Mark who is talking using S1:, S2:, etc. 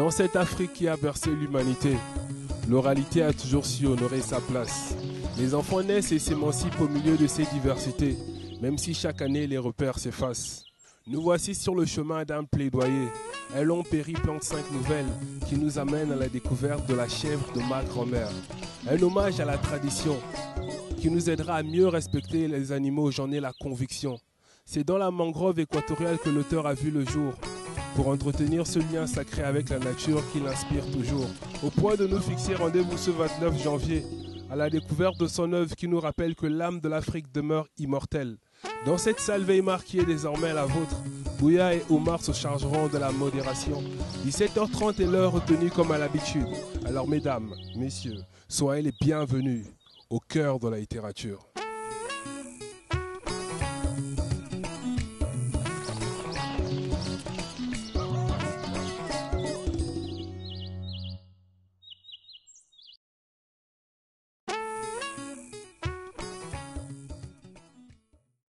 S1: Dans cette Afrique qui a bercé l'humanité, l'oralité a toujours su honorer sa place. Les enfants naissent et s'émancipent au milieu de ces diversités, même si chaque année les repères s'effacent. Nous voici sur le chemin d'un plaidoyer, un long périple en cinq nouvelles qui nous amène à la découverte de la chèvre de ma grand-mère. Un hommage à la tradition qui nous aidera à mieux respecter les animaux, j'en ai la conviction. C'est dans la mangrove équatoriale que l'auteur a vu le jour, pour entretenir ce lien sacré avec la nature qui l'inspire toujours. Au point de nous fixer rendez-vous ce 29 janvier, à la découverte de son œuvre qui nous rappelle que l'âme de l'Afrique demeure immortelle. Dans cette salle Weimar qui est désormais la vôtre, Bouya et Omar se chargeront de la modération. 17h30 est l'heure retenue comme à l'habitude. Alors mesdames, messieurs, soyez les bienvenus au cœur de la littérature.